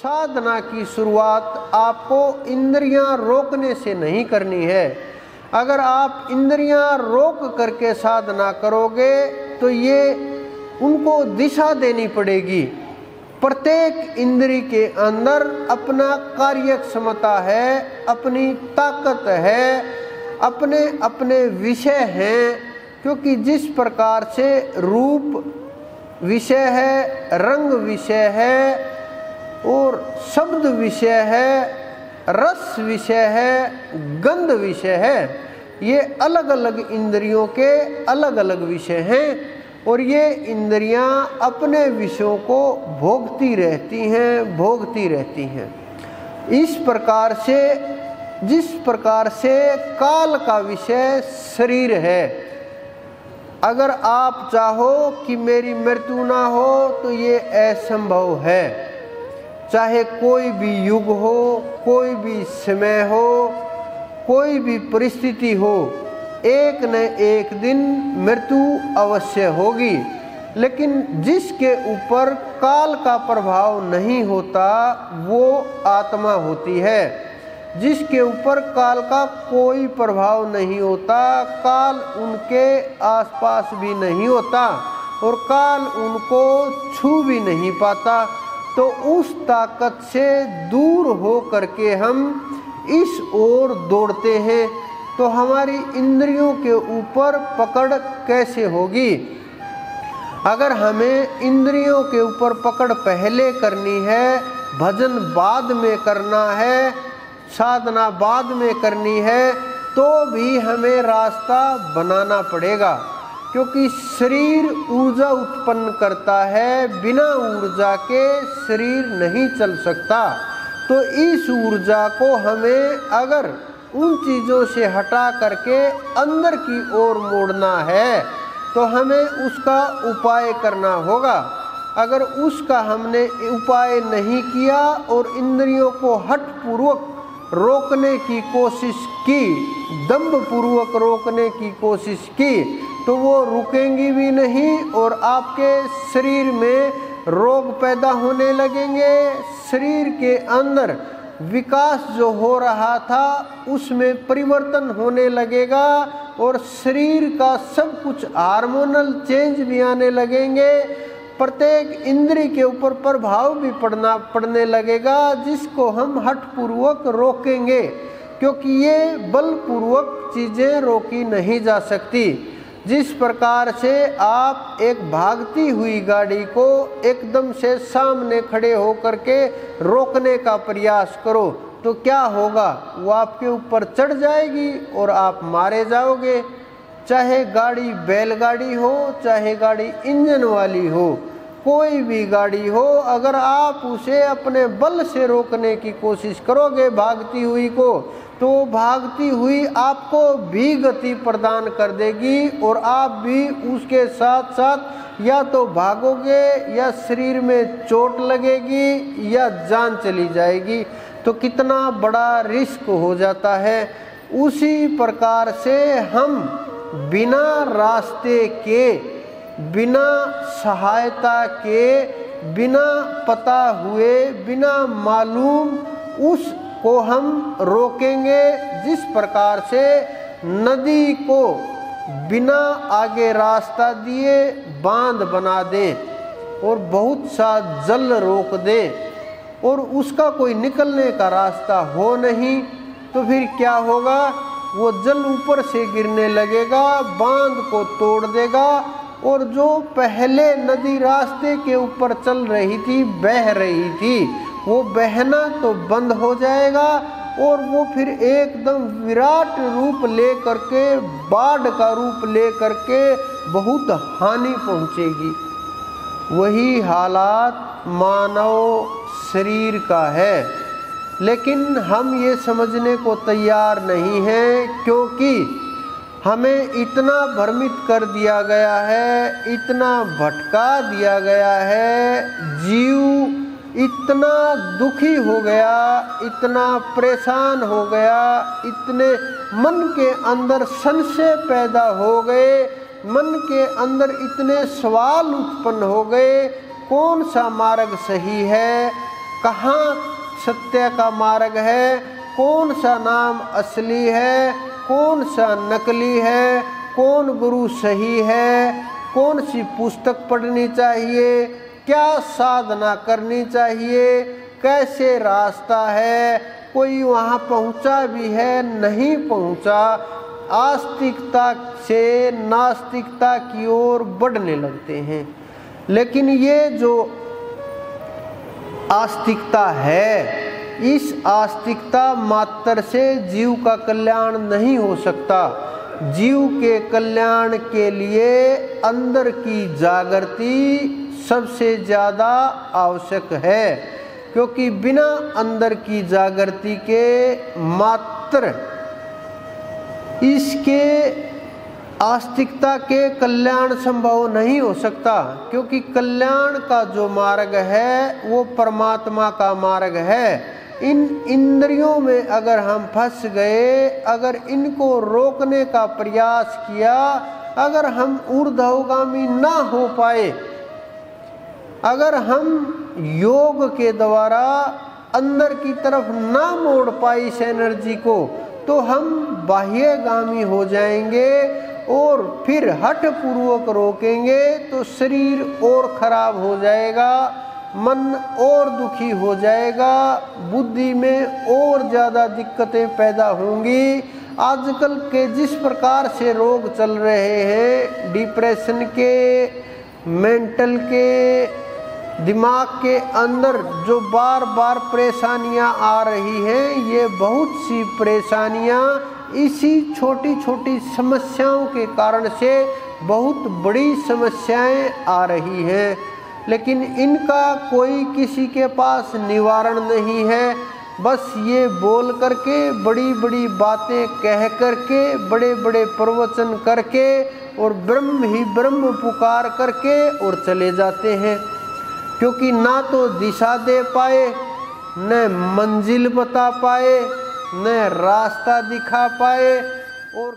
साधना की शुरुआत आपको इंद्रियाँ रोकने से नहीं करनी है। अगर आप इंद्रियाँ रोक करके साधना करोगे तो ये उनको दिशा देनी पड़ेगी। प्रत्येक इंद्री के अंदर अपना कार्य क्षमता है, अपनी ताकत है, अपने अपने विषय हैं, क्योंकि जिस प्रकार से रूप विषय है, रंग विषय है और शब्द विषय है, रस विषय है, गंध विषय है। ये अलग अलग इंद्रियों के अलग अलग विषय हैं और ये इंद्रियाँ अपने विषयों को भोगती रहती हैं, भोगती रहती हैं। इस प्रकार से, जिस प्रकार से काल का विषय शरीर है, अगर आप चाहो कि मेरी मृत्यु ना हो तो ये असंभव है। चाहे कोई भी युग हो, कोई भी समय हो, कोई भी परिस्थिति हो, एक न एक दिन मृत्यु अवश्य होगी। लेकिन जिसके ऊपर काल का प्रभाव नहीं होता, वो आत्मा होती है। जिसके ऊपर काल का कोई प्रभाव नहीं होता, काल उनके आसपास भी नहीं होता और काल उनको छू भी नहीं पाता। तो उस ताकत से दूर हो करके हम इस ओर दौड़ते हैं। तो हमारी इंद्रियों के ऊपर पकड़ कैसे होगी? अगर हमें इंद्रियों के ऊपर पकड़ पहले करनी है, भजन बाद में करना है, साधना बाद में करनी है तो भी हमें रास्ता बनाना पड़ेगा। क्योंकि शरीर ऊर्जा उत्पन्न करता है, बिना ऊर्जा के शरीर नहीं चल सकता। तो इस ऊर्जा को हमें अगर उन चीज़ों से हटा करके अंदर की ओर मोड़ना है तो हमें उसका उपाय करना होगा। अगर उसका हमने उपाय नहीं किया और इंद्रियों को हट पूर्वक रोकने की कोशिश की दम्भ पूर्वक रोकने की कोशिश की तो वो रुकेंगी भी नहीं और आपके शरीर में रोग पैदा होने लगेंगे। शरीर के अंदर विकास जो हो रहा था, उसमें परिवर्तन होने लगेगा और शरीर का सब कुछ हार्मोनल चेंज भी आने लगेंगे। प्रत्येक इंद्री के ऊपर प्रभाव भी पड़ना, पड़ने लगेगा, जिसको हम हठपूर्वक रोकेंगे, क्योंकि ये बलपूर्वक चीज़ें रोकी नहीं जा सकती। जिस प्रकार से आप एक भागती हुई गाड़ी को एकदम से सामने खड़े होकर के रोकने का प्रयास करो तो क्या होगा? वो आपके ऊपर चढ़ जाएगी और आप मारे जाओगे। चाहे गाड़ी बैलगाड़ी हो, चाहे गाड़ी इंजन वाली हो कोई भी गाड़ी हो, अगर आप उसे अपने बल से रोकने की कोशिश करोगे भागती हुई को तो भागती हुई आपको भी गति प्रदान कर देगी और आप भी उसके साथ साथ या तो भागोगे या शरीर में चोट लगेगी या जान चली जाएगी। तो कितना बड़ा रिस्क हो जाता है। उसी प्रकार से हम बिना रास्ते के बिना सहायता के, बिना पता हुए, बिना मालूम, उस को हम रोकेंगे जिस प्रकार से नदी को बिना आगे रास्ता दिए बाँध बना दें और बहुत सा जल रोक दें और उसका कोई निकलने का रास्ता हो नहीं तो फिर क्या होगा? वो जल ऊपर से गिरने लगेगा, बाँध को तोड़ देगा और जो पहले नदी रास्ते के ऊपर चल रही थी, बह रही थी, वो बहना तो बंद हो जाएगा और वो फिर एकदम विराट रूप ले करके बाढ़ का रूप ले करके बहुत हानि पहुंचेगी। वही हालात मानव शरीर का है। लेकिन हम ये समझने को तैयार नहीं हैं, क्योंकि हमें इतना भ्रमित कर दिया गया है, इतना भटका दिया गया है, जीव इतना दुखी हो गया, इतना परेशान हो गया, इतने मन के अंदर संशय पैदा हो गए, मन के अंदर इतने सवाल उत्पन्न हो गए, कौन सा मार्ग सही है, कहाँ सत्य का मार्ग है, कौन सा नाम असली है कौन सा नकली है? कौन गुरु सही है? कौन सी पुस्तक पढ़नी चाहिए? क्या साधना करनी चाहिए? कैसे रास्ता है? कोई वहाँ पहुँचा भी है? नहीं पहुँचा। आस्तिकता से नास्तिकता की ओर बढ़ने लगते हैं। लेकिन ये जो आस्तिकता है इस आस्तिकता मात्र से जीव का कल्याण नहीं हो सकता। जीव के कल्याण के लिए अंदर की जागृति सबसे ज़्यादा आवश्यक है, क्योंकि बिना अंदर की जागृति के मात्र इसके आस्तिकता के कल्याण संभव नहीं हो सकता, क्योंकि कल्याण का जो मार्ग है, वो परमात्मा का मार्ग है। इन इंद्रियों में अगर हम फंस गए, अगर इनको रोकने का प्रयास किया, अगर हम ऊर्धवगामी ना हो पाए, अगर हम योग के द्वारा अंदर की तरफ़ ना मोड़ पाए इस एनर्जी को तो हम बाह्यगामी हो जाएँगे और फिर हठ पूर्वक रोकेंगे तो शरीर और खराब हो जाएगा। मन और दुखी हो जाएगा, बुद्धि में और ज़्यादा दिक्कतें पैदा होंगी। आजकल के जिस प्रकार से रोग चल रहे हैं, डिप्रेशन के, मेंटल के, दिमाग के अंदर जो बार बार परेशानियाँ आ रही हैं, ये बहुत सी परेशानियाँ इसी छोटी छोटी समस्याओं के कारण से बहुत बड़ी समस्याएँ आ रही हैं। लेकिन इनका कोई किसी के पास निवारण नहीं है। बस ये बोल करके बड़ी बड़ी बातें कह करके बड़े बड़े प्रवचन करके और ब्रह्म ही ब्रह्म पुकार करके और चले जाते हैं। क्योंकि ना तो दिशा दे पाए, न मंजिल बता पाए, न रास्ता दिखा पाए और